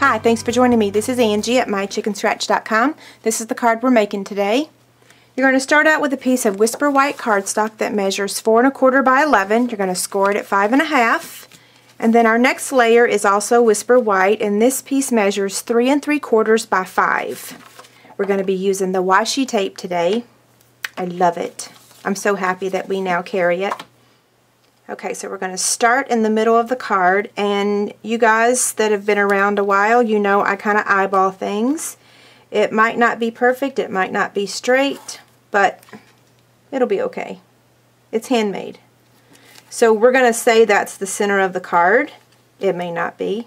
Hi, thanks for joining me. This is Angie at MyChicnScratch.com. This is the card we're making today. You're going to start out with a piece of Whisper White cardstock that measures four and a quarter by 11. You're going to score it at five and a half. And then our next layer is also Whisper White, and this piece measures three and three quarters by five. We're going to be using the washi tape today. I love it. I'm so happy that we now carry it. Okay, so we're going to start in the middle of the card, and you guys that have been around a while, you know I kind of eyeball things. It might not be perfect, it might not be straight, but it'll be okay. It's handmade. So we're going to say that's the center of the card. It may not be.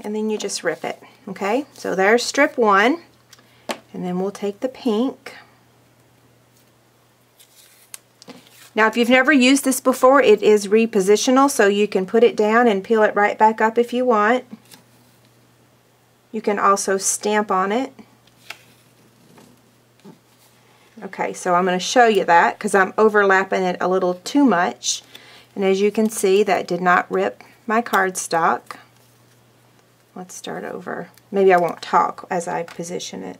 And then you just rip it, okay? So there's strip one, and then we'll take the pink. Now if you've never used this before, it is repositional, so you can put it down and peel it right back up if you want. You can also stamp on it. Okay, so I'm going to show you that because I'm overlapping it a little too much. And as you can see, that did not rip my cardstock. Let's start over. Maybe I won't talk as I position it.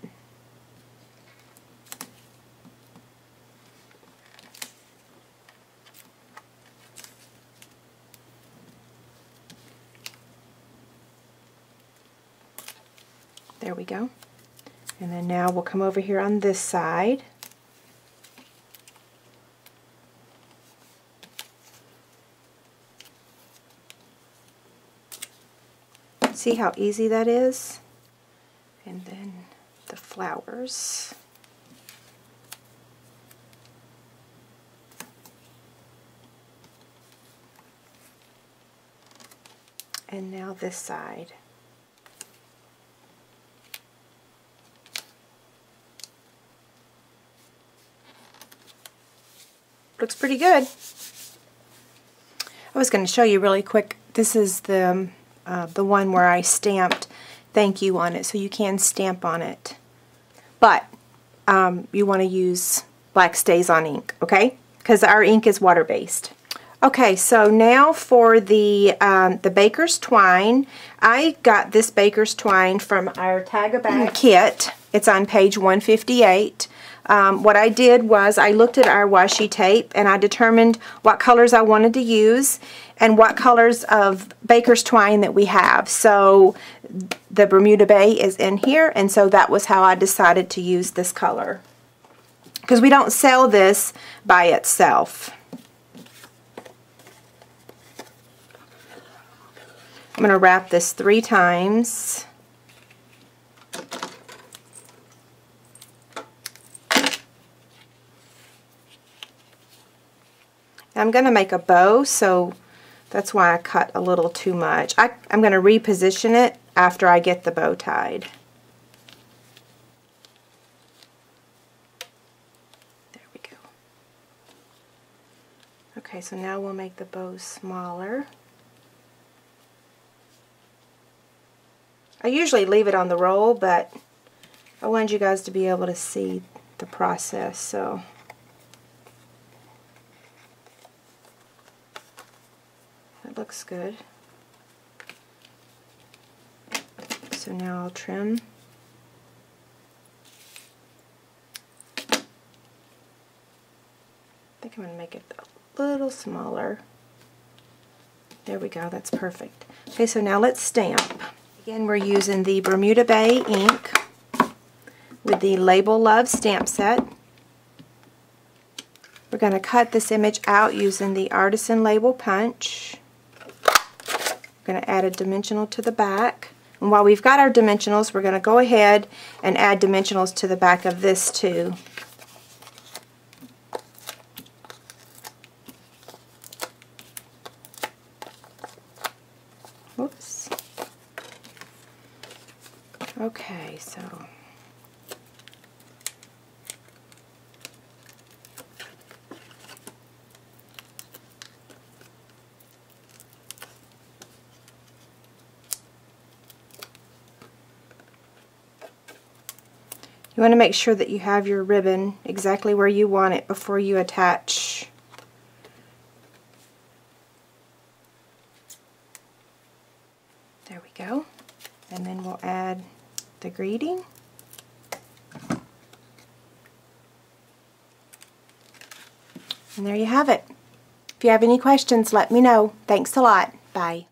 There we go. And then now we'll come over here on this side. See how easy that is? And then the flowers. And now this side. Looks pretty good. I was going to show you really quick. This is the uh, the one where I stamped thank you on it, so you can stamp on it. But um, you want to use black StazOn ink, okay? Because our ink is water-based. Okay, so now for the um, the baker's twine. I got this baker's twine from our Tag-A-Bag kit. It's on page 158. Um, what I did was I looked at our washi tape and I determined what colors I wanted to use and what colors of baker's twine that we have. So the Bermuda Bay is in here and so that was how I decided to use this color. Because we don't sell this by itself. I'm going to wrap this three times. I'm going to make a bow, so that's why I cut a little too much. I, I'm going to reposition it after I get the bow tied. There we go. Okay, so now we'll make the bow smaller. I usually leave it on the roll, but I wanted you guys to be able to see the process, so... looks good. So now I'll trim. I think I'm going to make it a little smaller. There we go, that's perfect. Okay, so now let's stamp. Again, we're using the Bermuda Bay ink with the Label Love stamp set. We're going to cut this image out using the Artisan Label Punch. We're going to add a dimensional to the back. And while we've got our dimensionals, we're going to go ahead and add dimensionals to the back of this too. Oops. Okay, so You want to make sure that you have your ribbon exactly where you want it before you attach There we go. And then we'll add the greeting. And there you have it. If you have any questions, let me know. Thanks a lot. Bye.